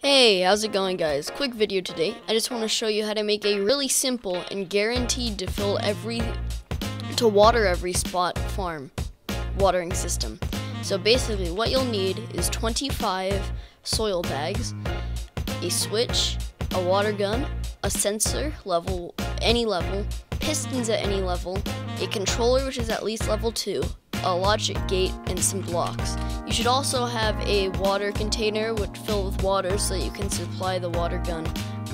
Hey, how's it going guys? Quick video today. I just want to show you how to make a really simple and guaranteed to fill every to water every spot farm watering system. So basically what you'll need is 25 soil bags, a switch, a water gun, a sensor level any level, pistons at any level, a controller which is at least level 2, a logic gate, and some blocks. You should also have a water container which fill with water so that you can supply the water gun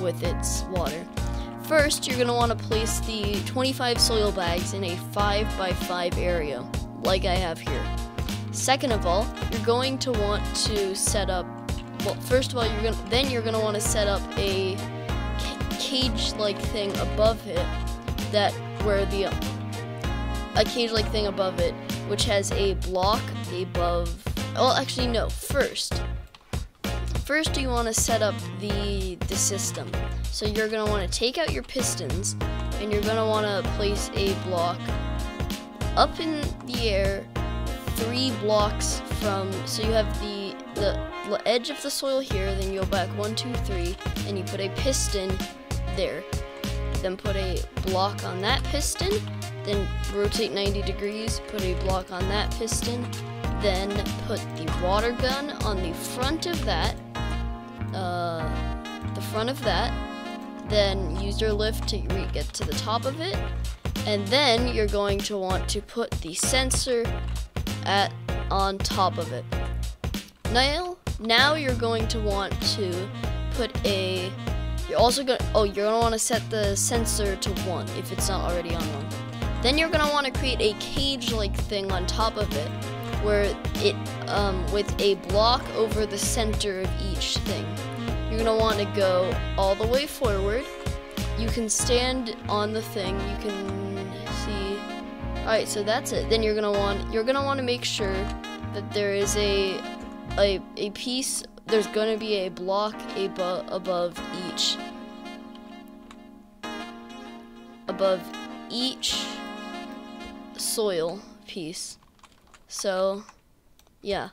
with its water. First, you're going to want to place the 25 soil bags in a 5 by 5 area, like I have here. Second of all, you're going to want to set up, well, first of all, you're going to, then you're going to want to set up a cage-like thing above it that where the a cage-like thing above it which has a block above. Well, actually, no. First, first you want to set up the the system. So you're gonna want to take out your pistons, and you're gonna want to place a block up in the air, three blocks from. So you have the the edge of the soil here. Then you go back one, two, three, and you put a piston there. Then put a block on that piston, then rotate 90 degrees, put a block on that piston, then put the water gun on the front of that, uh, the front of that, then use your lift to get to the top of it, and then you're going to want to put the sensor at on top of it. Now, now you're going to want to put a you're also gonna oh you're gonna want to set the sensor to one if it's not already on one. Then you're gonna want to create a cage-like thing on top of it, where it, um, with a block over the center of each thing. You're gonna want to go all the way forward. You can stand on the thing. You can see. All right, so that's it. Then you're gonna want you're gonna want to make sure that there is a a a piece. There's gonna be a block abo above each above each soil piece. So, yeah.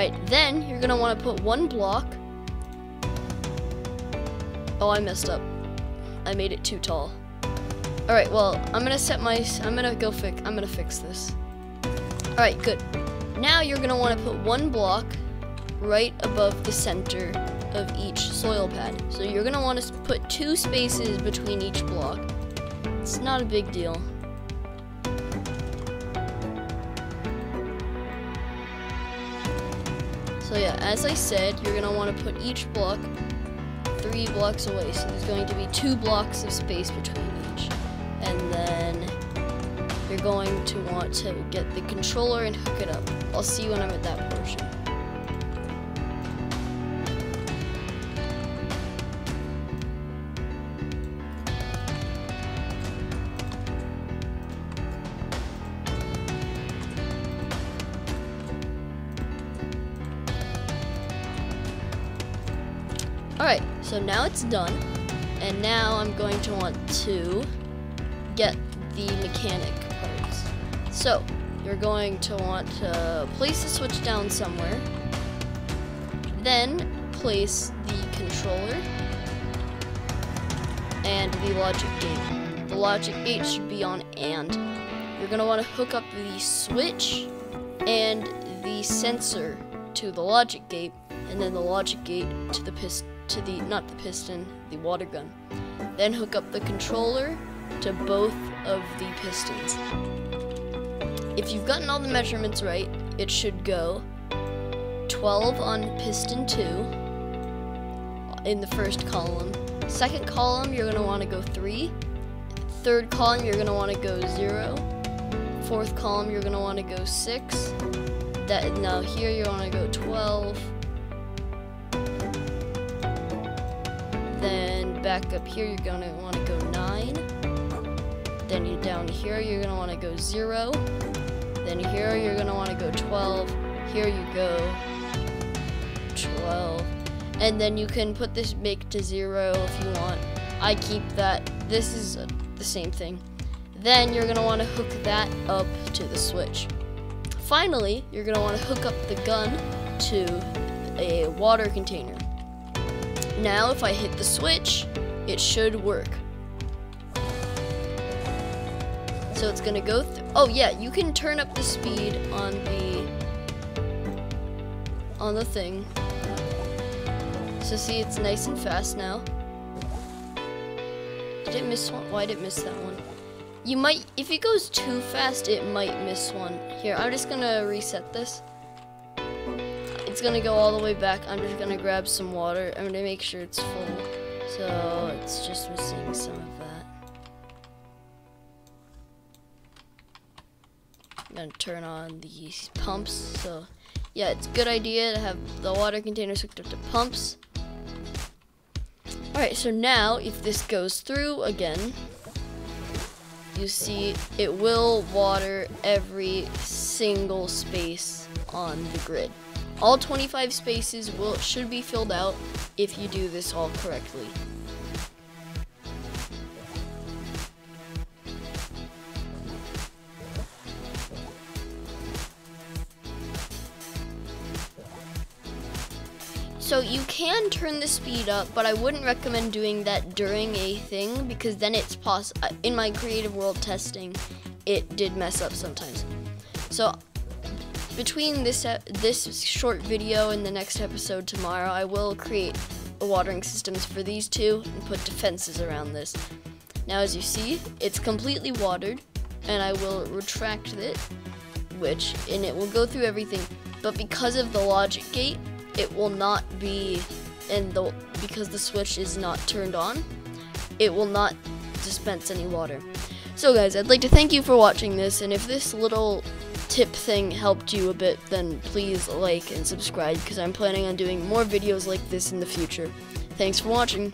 Alright, then you're gonna want to put one block. Oh, I messed up. I made it too tall. Alright, well, I'm gonna set my, I'm gonna go fix, I'm gonna fix this. Alright, good. Now you're gonna wanna put one block right above the center of each soil pad. So you're gonna wanna put two spaces between each block. It's not a big deal. So yeah, as I said, you're gonna wanna put each block three blocks away. So there's going to be two blocks of space between going to want to get the controller and hook it up. I'll see you when I'm at that portion. Alright, so now it's done. And now I'm going to want to get the mechanic. So, you're going to want to place the switch down somewhere, then place the controller and the logic gate. The logic gate should be on AND. You're going to want to hook up the switch and the sensor to the logic gate, and then the logic gate to the piston, to the, not the piston, the water gun. Then hook up the controller to both of the pistons. If you've gotten all the measurements right, it should go 12 on piston 2 in the first column. Second column, you're going to want to go 3. Third column, you're going to want to go 0. Fourth column, you're going to want to go 6. That Now here, you want to go 12. Then back up here, you're going to want to go 9. Then you down here, you're gonna wanna go zero. Then here, you're gonna wanna go 12. Here you go 12. and then you can put this make to zero if you want. I keep that. This is the same thing. Then you're gonna wanna hook that up to the switch. Finally, you're gonna wanna hook up the gun to a water container. Now, if I hit the switch, it should work. So it's gonna go. Oh yeah, you can turn up the speed on the on the thing. So see, it's nice and fast now. Did it miss one? Why did it miss that one? You might, if it goes too fast, it might miss one. Here, I'm just gonna reset this. It's gonna go all the way back. I'm just gonna grab some water. I'm gonna make sure it's full. So it's just missing some of that. Gonna turn on these pumps. So yeah, it's a good idea to have the water containers hooked up to pumps. Alright, so now if this goes through again, you see it will water every single space on the grid. All 25 spaces will should be filled out if you do this all correctly. So you can turn the speed up, but I wouldn't recommend doing that during a thing because then it's possible. Uh, in my creative world testing, it did mess up sometimes. So between this this short video and the next episode tomorrow, I will create watering systems for these two and put defenses around this. Now, as you see, it's completely watered, and I will retract it, which and it will go through everything. But because of the logic gate, it will not be and the because the switch is not turned on it will not dispense any water. So guys I'd like to thank you for watching this and if this little tip thing helped you a bit then please like and subscribe because I'm planning on doing more videos like this in the future. Thanks for watching